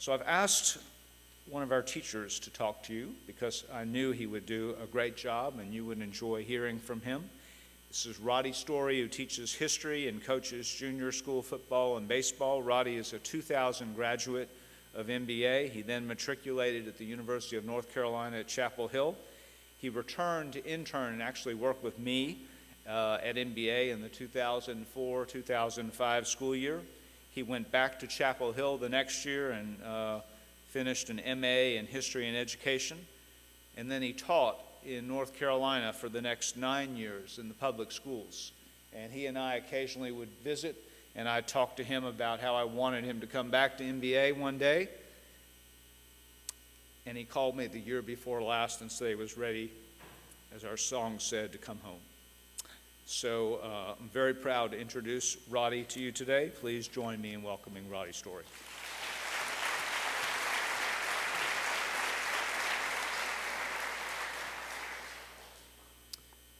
So I've asked one of our teachers to talk to you because I knew he would do a great job and you would enjoy hearing from him. This is Roddy Story, who teaches history and coaches junior school football and baseball. Roddy is a 2000 graduate of MBA. He then matriculated at the University of North Carolina at Chapel Hill. He returned to intern and actually worked with me uh, at MBA in the 2004 2005 school year. He went back to Chapel Hill the next year and uh, finished an MA in History and Education. And then he taught in North Carolina for the next nine years in the public schools. And he and I occasionally would visit, and I talked to him about how I wanted him to come back to MBA one day. And he called me the year before last and said he was ready, as our song said, to come home. So uh, I'm very proud to introduce Roddy to you today. Please join me in welcoming Roddy Story.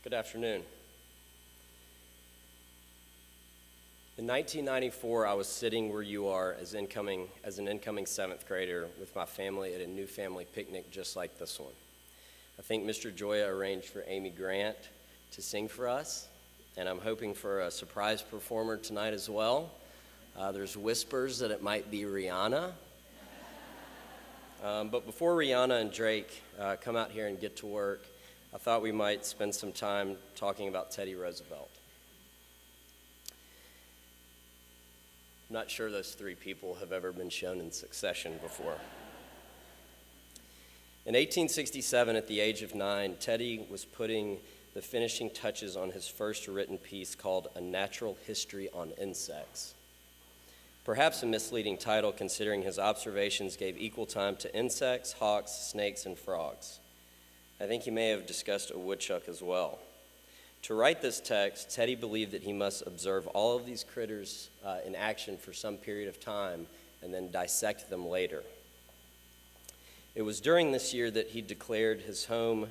Good afternoon. In 1994, I was sitting where you are as, incoming, as an incoming seventh grader with my family at a new family picnic just like this one. I think Mr. Gioia arranged for Amy Grant to sing for us, and I'm hoping for a surprise performer tonight as well. Uh, there's whispers that it might be Rihanna. Um, but before Rihanna and Drake uh, come out here and get to work, I thought we might spend some time talking about Teddy Roosevelt. I'm not sure those three people have ever been shown in succession before. In 1867, at the age of nine, Teddy was putting the finishing touches on his first written piece called A Natural History on Insects. Perhaps a misleading title considering his observations gave equal time to insects, hawks, snakes, and frogs. I think he may have discussed a woodchuck as well. To write this text, Teddy believed that he must observe all of these critters uh, in action for some period of time and then dissect them later. It was during this year that he declared his home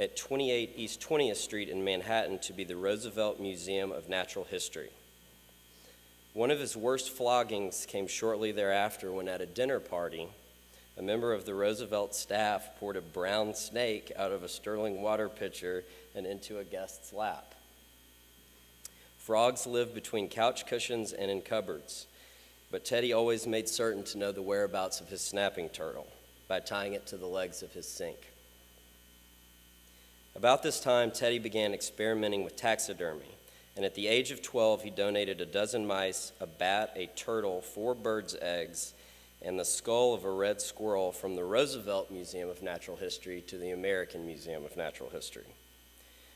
at 28 East 20th Street in Manhattan to be the Roosevelt Museum of Natural History. One of his worst floggings came shortly thereafter when, at a dinner party, a member of the Roosevelt staff poured a brown snake out of a sterling water pitcher and into a guest's lap. Frogs live between couch cushions and in cupboards, but Teddy always made certain to know the whereabouts of his snapping turtle by tying it to the legs of his sink. About this time, Teddy began experimenting with taxidermy, and at the age of 12, he donated a dozen mice, a bat, a turtle, four birds' eggs, and the skull of a red squirrel from the Roosevelt Museum of Natural History to the American Museum of Natural History.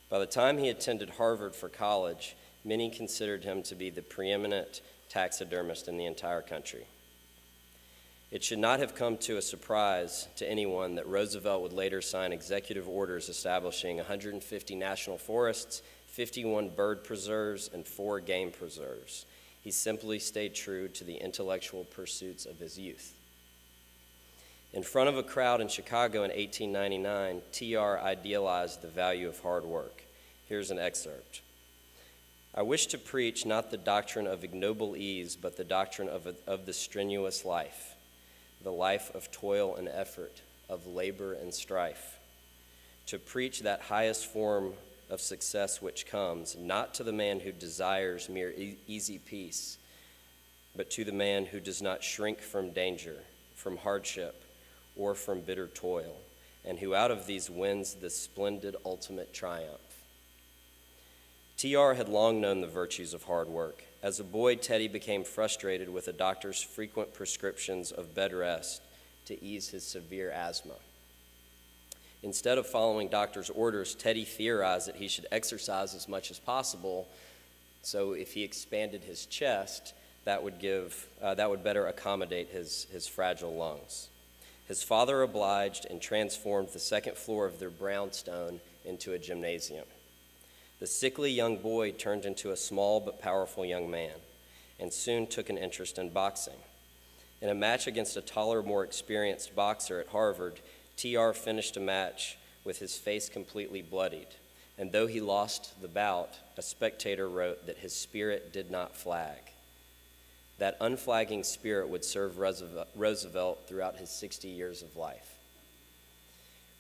By the time he attended Harvard for college, many considered him to be the preeminent taxidermist in the entire country. It should not have come to a surprise to anyone that Roosevelt would later sign executive orders establishing 150 national forests, 51 bird preserves, and four game preserves he simply stayed true to the intellectual pursuits of his youth. In front of a crowd in Chicago in 1899, TR idealized the value of hard work. Here's an excerpt. I wish to preach not the doctrine of ignoble ease, but the doctrine of, a, of the strenuous life, the life of toil and effort, of labor and strife. To preach that highest form of success which comes, not to the man who desires mere e easy peace, but to the man who does not shrink from danger, from hardship, or from bitter toil, and who out of these wins the splendid ultimate triumph. TR had long known the virtues of hard work. As a boy, Teddy became frustrated with a doctor's frequent prescriptions of bed rest to ease his severe asthma. Instead of following doctor's orders, Teddy theorized that he should exercise as much as possible. So if he expanded his chest, that would, give, uh, that would better accommodate his, his fragile lungs. His father obliged and transformed the second floor of their brownstone into a gymnasium. The sickly young boy turned into a small but powerful young man and soon took an interest in boxing. In a match against a taller, more experienced boxer at Harvard, TR finished a match with his face completely bloodied, and though he lost the bout, a spectator wrote that his spirit did not flag. That unflagging spirit would serve Roosevelt throughout his 60 years of life.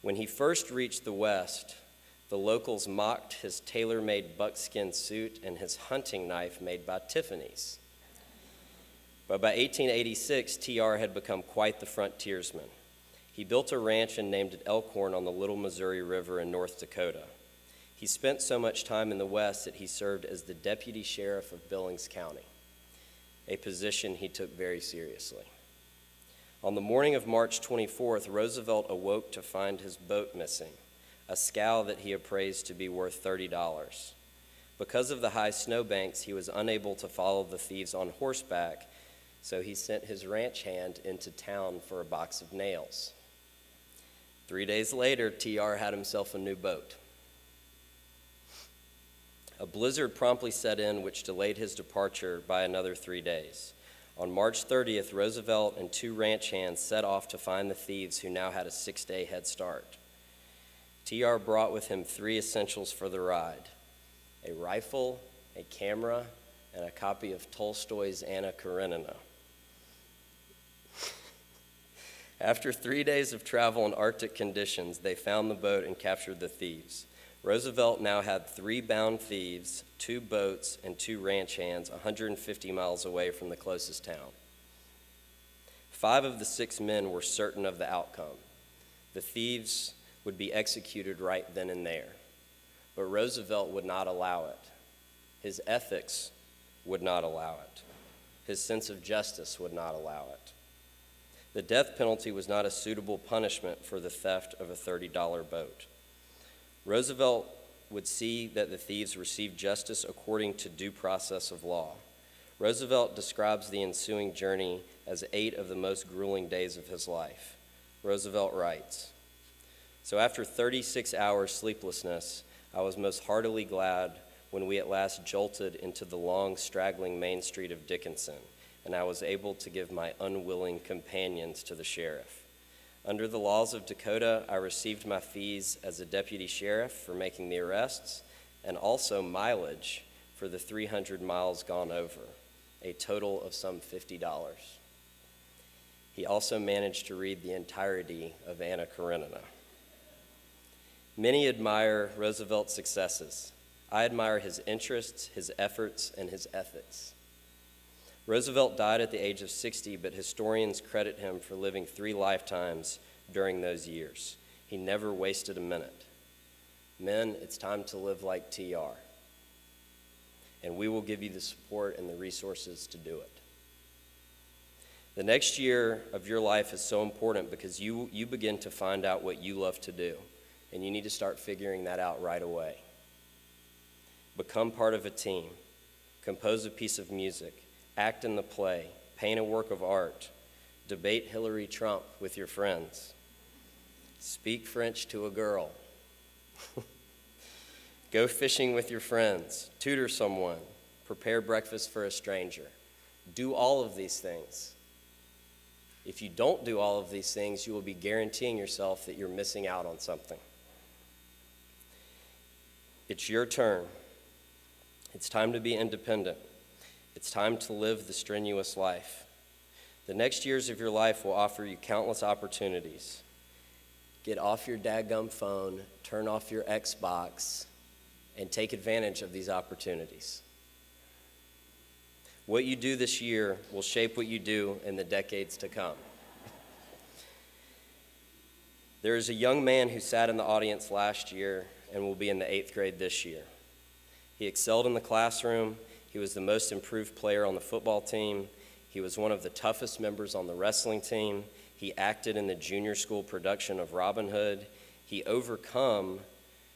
When he first reached the West, the locals mocked his tailor made buckskin suit and his hunting knife made by Tiffany's. But by 1886, TR had become quite the frontiersman. He built a ranch and named it Elkhorn on the Little Missouri River in North Dakota. He spent so much time in the West that he served as the deputy sheriff of Billings County, a position he took very seriously. On the morning of March 24th, Roosevelt awoke to find his boat missing, a scow that he appraised to be worth $30. Because of the high snowbanks, he was unable to follow the thieves on horseback, so he sent his ranch hand into town for a box of nails. Three days later, TR had himself a new boat. A blizzard promptly set in, which delayed his departure by another three days. On March 30th, Roosevelt and two ranch hands set off to find the thieves who now had a six day head start. TR brought with him three essentials for the ride a rifle, a camera, and a copy of Tolstoy's Anna Karenina. After three days of travel in Arctic conditions, they found the boat and captured the thieves. Roosevelt now had three bound thieves, two boats, and two ranch hands 150 miles away from the closest town. Five of the six men were certain of the outcome. The thieves would be executed right then and there. But Roosevelt would not allow it. His ethics would not allow it. His sense of justice would not allow it. The death penalty was not a suitable punishment for the theft of a $30 boat. Roosevelt would see that the thieves received justice according to due process of law. Roosevelt describes the ensuing journey as eight of the most grueling days of his life. Roosevelt writes So after 36 hours sleeplessness, I was most heartily glad when we at last jolted into the long, straggling main street of Dickinson, and I was able to give my unwilling companions to the sheriff. Under the laws of Dakota, I received my fees as a deputy sheriff for making the arrests and also mileage for the 300 miles gone over, a total of some $50. He also managed to read the entirety of Anna Karenina. Many admire Roosevelt's successes. I admire his interests, his efforts, and his ethics. Roosevelt died at the age of 60, but historians credit him for living three lifetimes during those years. He never wasted a minute. Men, it's time to live like TR. And we will give you the support and the resources to do it. The next year of your life is so important because you, you begin to find out what you love to do, and you need to start figuring that out right away. Become part of a team, compose a piece of music, act in the play, paint a work of art, debate Hillary Trump with your friends, speak French to a girl, go fishing with your friends, tutor someone, prepare breakfast for a stranger. Do all of these things. If you don't do all of these things, you will be guaranteeing yourself that you're missing out on something. It's your turn. It's time to be independent. It's time to live the strenuous life. The next years of your life will offer you countless opportunities. Get off your dadgum phone, turn off your Xbox, and take advantage of these opportunities. What you do this year will shape what you do in the decades to come. There is a young man who sat in the audience last year and will be in the eighth grade this year. He excelled in the classroom he was the most improved player on the football team. He was one of the toughest members on the wrestling team. He acted in the junior school production of Robin Hood. He overcome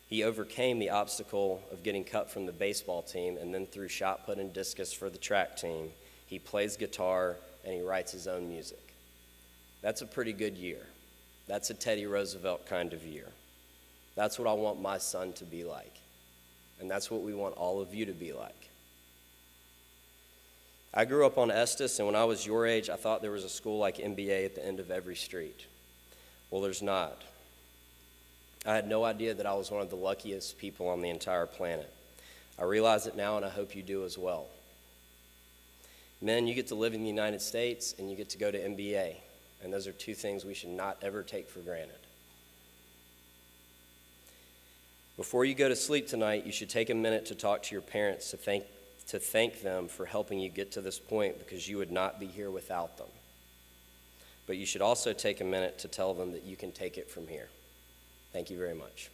he overcame the obstacle of getting cut from the baseball team and then threw shot put and discus for the track team. He plays guitar and he writes his own music. That's a pretty good year. That's a Teddy Roosevelt kind of year. That's what I want my son to be like. And that's what we want all of you to be like. I grew up on Estes, and when I was your age, I thought there was a school like MBA at the end of every street. Well, there's not. I had no idea that I was one of the luckiest people on the entire planet. I realize it now, and I hope you do as well. Men, you get to live in the United States and you get to go to MBA. And those are two things we should not ever take for granted. Before you go to sleep tonight, you should take a minute to talk to your parents to thank, to thank them for helping you get to this point because you would not be here without them. But you should also take a minute to tell them that you can take it from here. Thank you very much.